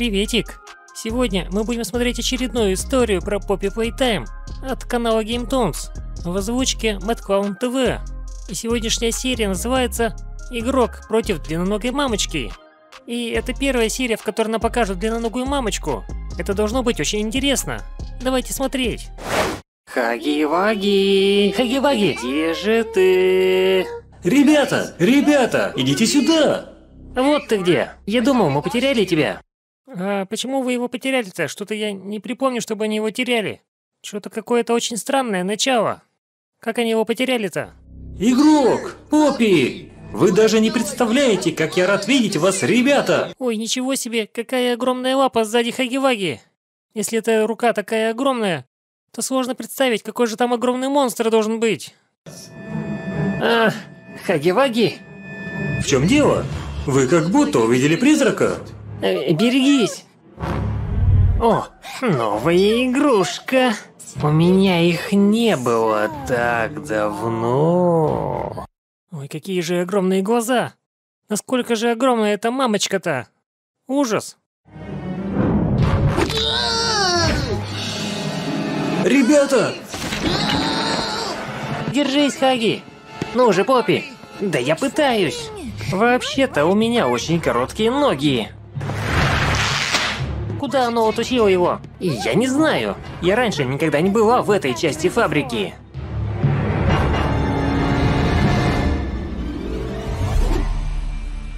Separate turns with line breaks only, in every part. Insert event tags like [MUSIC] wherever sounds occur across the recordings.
Приветик! Сегодня мы будем смотреть очередную историю про Poppy Playtime от канала GameToons в озвучке MadClown TV. И сегодняшняя серия называется «Игрок против длинноногой мамочки». И это первая серия, в которой нам покажут длинноногую мамочку. Это должно быть очень интересно. Давайте смотреть. Хаги-ваги, Хаги-ваги, где же ты?
Ребята, ребята, идите сюда!
Вот ты где. Я думал, мы потеряли тебя. А почему вы его потеряли-то? Что-то я не припомню, чтобы они его теряли. Что-то какое-то очень странное начало. Как они его потеряли-то?
Игрок, Поппи! Вы даже не представляете, как я рад видеть вас, ребята!
Ой, ничего себе, какая огромная лапа сзади Хаги-Ваги. Если эта рука такая огромная, то сложно представить, какой же там огромный монстр должен быть. А, Хаги-Ваги?
В чем дело? Вы как будто увидели призрака.
Э, берегись. О, новая игрушка. У меня их не было так давно. Ой, какие же огромные глаза. Насколько же огромная эта мамочка-то. Ужас.
Ребята!
Держись, Хаги. Ну же, Поппи. Да я пытаюсь. Вообще-то у меня очень короткие ноги. Куда оно утащило его? Я не знаю. Я раньше никогда не была в этой части фабрики.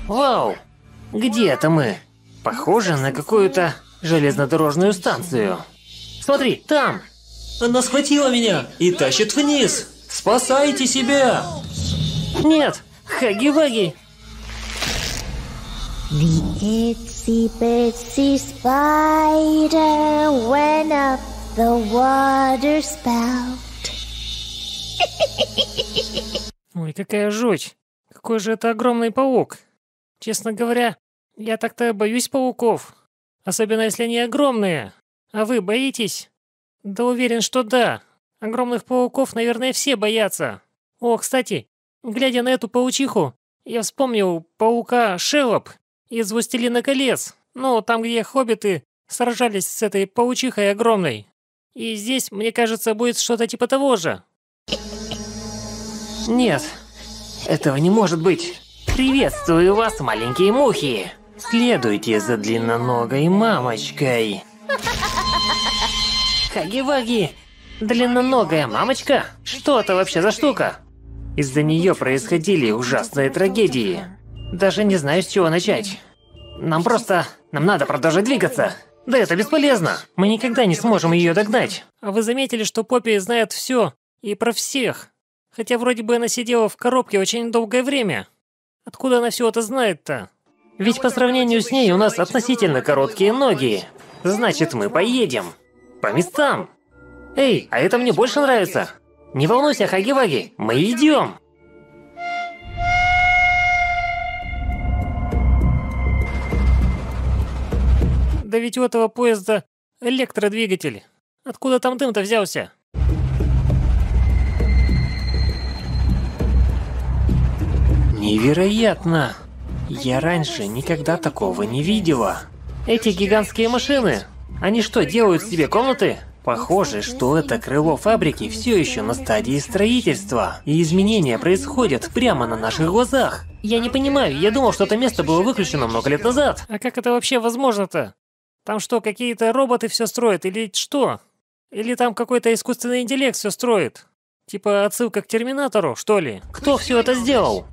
Вау! Где это мы? Похоже на какую-то железнодорожную станцию. Смотри, там!
Она схватила меня и тащит вниз! Спасайте себя!
Нет! Хаги-ваги!
The itsy bitsy spider went up the water spout. [LAUGHS]
Ой, какая жуть! Какой же это огромный паук! Честно говоря, я так-то боюсь пауков. Особенно если они огромные. А вы боитесь? Да уверен, что да. Огромных пауков, наверное, все боятся. О, кстати, глядя на эту паучиху, я вспомнил паука Шелоп из «Властелина колец». Ну, там, где хоббиты сражались с этой паучихой огромной. И здесь, мне кажется, будет что-то типа того же. Нет, этого не может быть. Приветствую вас, маленькие мухи. Следуйте за длинноногой мамочкой. Хаги-ваги, длинноногая мамочка? Что это вообще за штука? Из-за нее происходили ужасные трагедии. Даже не знаю, с чего начать. Нам просто... Нам надо продолжать двигаться. Да это бесполезно. Мы никогда не сможем ее догнать. А вы заметили, что Поппи знает все и про всех? Хотя вроде бы она сидела в коробке очень долгое время. Откуда она все это знает-то? Ведь по сравнению с ней у нас относительно короткие ноги. Значит, мы поедем. По местам. Эй, а это мне больше нравится. Не волнуйся, Хаги-Ваги, мы идем. Да ведь у этого поезда электродвигатель. Откуда там дым-то взялся? Невероятно! Я раньше никогда такого не видела. Эти гигантские машины, они что, делают себе комнаты? Похоже, что это крыло фабрики все еще на стадии строительства, и изменения происходят прямо на наших глазах. Я не понимаю, я думал, что это место было выключено много лет назад. А как это вообще возможно-то? Там что, какие-то роботы все строят или что? Или там какой-то искусственный интеллект все строит? Типа отсылка к Терминатору, что ли? Кто все это сделал?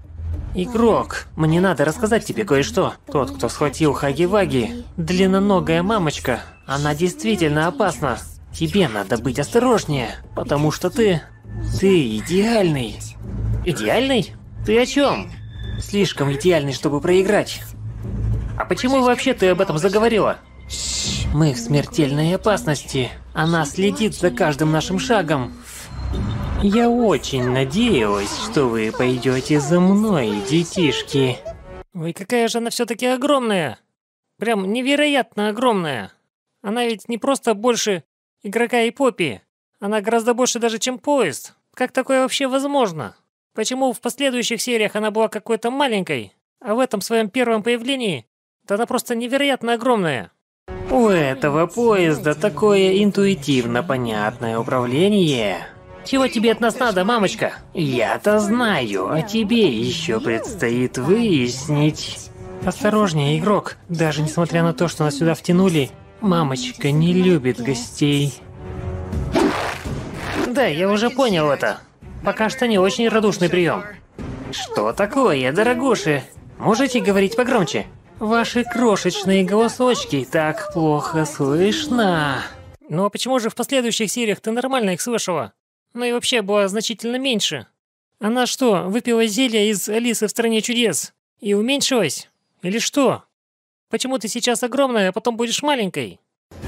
Игрок, мне надо рассказать тебе кое-что. Тот, кто схватил Хаги-Ваги, длинноногая мамочка, она действительно опасна. Тебе надо быть осторожнее, потому что ты... Ты идеальный. Идеальный? Ты о чем? Слишком идеальный, чтобы проиграть. А почему вообще ты об этом заговорила? Мы в смертельной опасности. Она следит за каждым нашим шагом. Я очень надеялась, что вы пойдете за мной, детишки. Ой, какая же она все-таки огромная. Прям невероятно огромная. Она ведь не просто больше игрока и попи. Она гораздо больше даже, чем поезд. Как такое вообще возможно? Почему в последующих сериях она была какой-то маленькой, а в этом своем первом появлении да она просто невероятно огромная? У этого поезда такое интуитивно понятное управление. Чего тебе от нас надо, мамочка? Я-то знаю, а тебе еще предстоит выяснить. Осторожнее, игрок. Даже несмотря на то, что нас сюда втянули, мамочка не любит гостей. Да, я уже понял это. Пока что не очень радушный прием. Что такое, дорогуши? Можете говорить погромче? Ваши крошечные голосочки так плохо слышно. Ну а почему же в последующих сериях ты нормально их слышала? Ну и вообще была значительно меньше. Она что, выпила зелье из Алисы в стране чудес? И уменьшилась? Или что? Почему ты сейчас огромная, а потом будешь маленькой?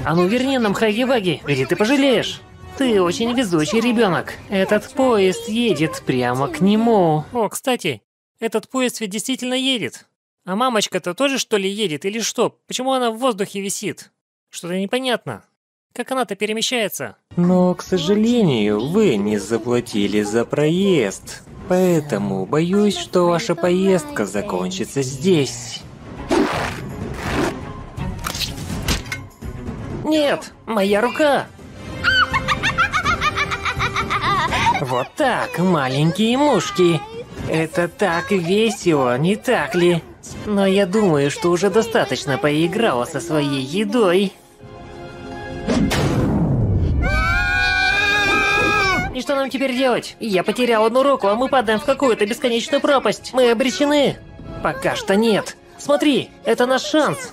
А ну верни нам Хаги-Ваги, или ты пожалеешь. Ты очень везучий ребенок. Этот поезд едет прямо к нему. О, кстати, этот поезд ведь действительно едет. А мамочка-то тоже что ли едет или что? Почему она в воздухе висит? Что-то непонятно. Как она-то перемещается?
Но, к сожалению, вы не заплатили за проезд. Поэтому боюсь, что ваша поездка закончится здесь.
Нет, моя рука! Вот так, маленькие мушки. Это так весело, не так ли? Но я думаю, что уже достаточно поиграла со своей едой. Нам теперь делать? Я потерял одну руку, а мы падаем в какую-то бесконечную пропасть. Мы обречены. Пока что нет. Смотри, это наш шанс.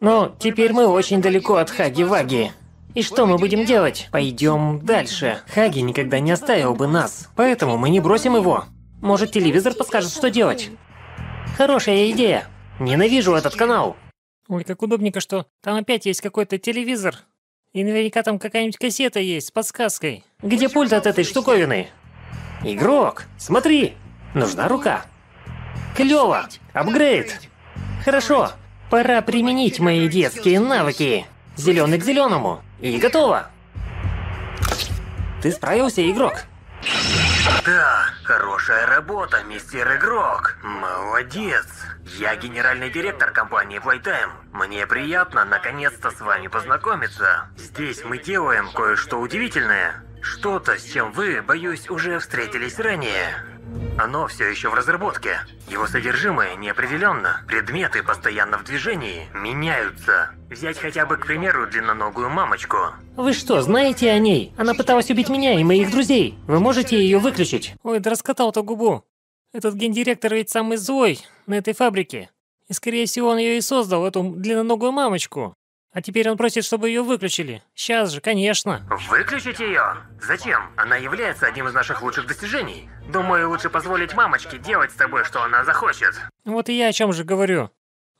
Ну, теперь мы очень далеко от Хаги-Ваги. И что мы будем делать? Пойдем дальше. Хаги никогда не оставил бы нас, поэтому мы не бросим его. Может, телевизор подскажет, что делать? Хорошая идея. Ненавижу этот канал. Ой, как удобненько, что там опять есть какой-то телевизор. И наверняка там какая-нибудь кассета есть с подсказкой. Где пульт от этой штуковины? Игрок, смотри, нужна рука. Клево, апгрейд. Хорошо, пора применить мои детские навыки. Зеленый к зеленому. И готово. Ты справился, игрок?
Да, хорошая работа, мистер Игрок. Молодец. Я генеральный директор компании Playtime. Мне приятно наконец-то с вами познакомиться. Здесь мы делаем кое-что удивительное. Что-то, с чем вы, боюсь, уже встретились ранее. Оно все еще в разработке. Его содержимое неопределенно. Предметы постоянно в движении, меняются. Взять хотя бы, к примеру, длинноногую мамочку.
Вы что, знаете о ней? Она пыталась убить меня и моих друзей. Вы можете ее выключить? Ой, да раскатал-то губу. Этот гендиректор ведь самый злой на этой фабрике. И скорее всего он ее и создал, эту длинноногую мамочку. А теперь он просит, чтобы ее выключили. Сейчас же, конечно.
Выключить ее? Зачем? Она является одним из наших лучших достижений. Думаю, лучше позволить мамочке делать с тобой, что она захочет.
Вот и я о чем же говорю.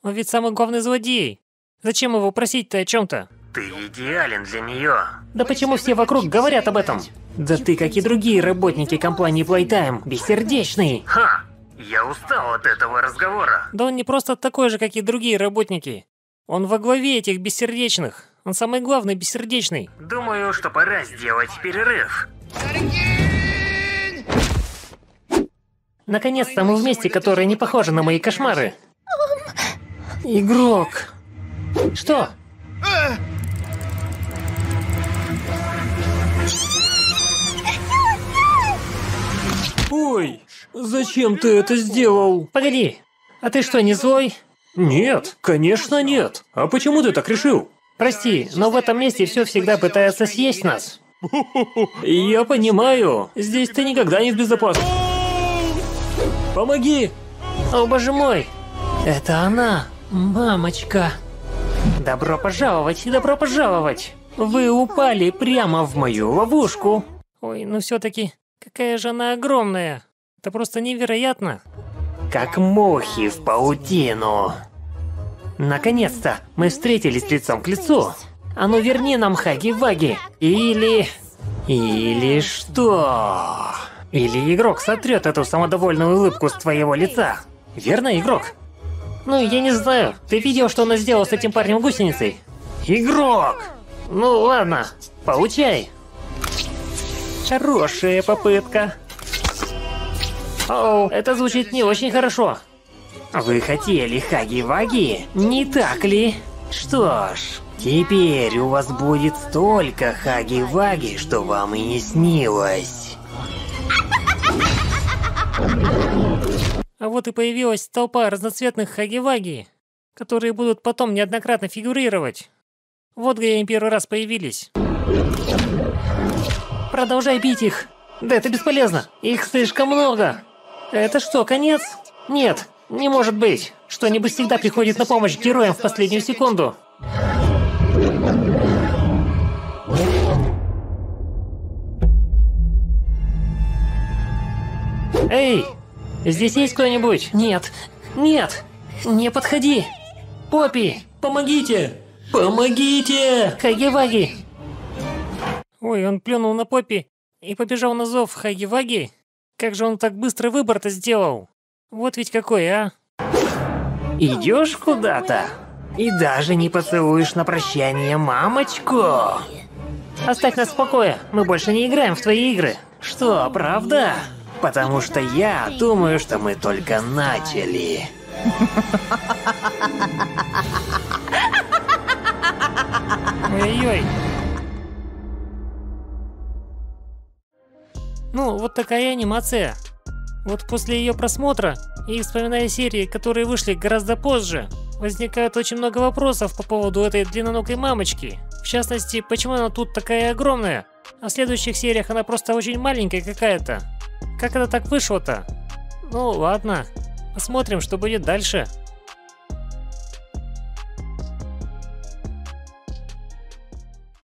Он ведь самый главный злодей. Зачем его просить-то о чем-то?
Ты идеален для нее.
Да почему все вокруг говорят об этом? Да ты, как и другие работники компании Playtime, бессердечный.
Ха! Я устал от этого разговора.
Да он не просто такой же, как и другие работники. Он во главе этих бессердечных. Он самый главный бессердечный.
Думаю, что пора сделать перерыв.
Наконец-то мы вместе, которые не похожи на мои кошмары. Игрок. Что?
Зачем ты это сделал?
Погоди. А ты что, не злой?
Нет, конечно нет. А почему ты так решил?
Прости, но в этом месте все всегда пытается съесть нас.
Я понимаю. Здесь ты никогда не в безопасности. Помоги!
О, боже мой! Это она, мамочка. Добро пожаловать, добро пожаловать. Вы упали прямо в мою ловушку. Ой, ну все-таки, какая же она огромная. Это просто невероятно. Как мухи в паутину. Наконец-то мы встретились лицом к лицу. А ну верни нам Хаги-Ваги. Или... Или что? Или игрок сотрет эту самодовольную улыбку с твоего лица. Верно, игрок? Ну, я не знаю. Ты видел, что она сделала с этим парнем гусеницей? Игрок! Ну ладно, получай. Хорошая попытка. Оу, это звучит не очень хорошо. Вы хотели хаги-ваги, не так ли? Что ж, теперь у вас будет столько хаги-ваги, что вам и не снилось. А вот и появилась толпа разноцветных хаги-ваги, которые будут потом неоднократно фигурировать. Вот где они первый раз появились. Продолжай бить их. Да это бесполезно. Их слишком много. Это что, конец? Нет, не может быть. Что-нибудь всегда приходит на помощь героям в последнюю секунду. Эй, здесь есть кто-нибудь? Нет, нет, не подходи. Поппи, помогите! Помогите! Хаги-ваги! Ой, он плюнул на Поппи и побежал на зов Хаги-ваги. Как же он так быстро выбор-то сделал? Вот ведь какой, а? Идешь куда-то? И даже не поцелуешь на прощание мамочку? Оставь нас в покое, мы больше не играем в твои игры. Что, правда? Потому что я думаю, что мы только начали. Ой-ой. Ну, вот такая анимация. Вот после ее просмотра и вспоминая серии, которые вышли гораздо позже, возникает очень много вопросов по поводу этой длинноногой мамочки. В частности, почему она тут такая огромная, а в следующих сериях она просто очень маленькая какая-то. Как это так вышло-то? Ну ладно, посмотрим, что будет дальше.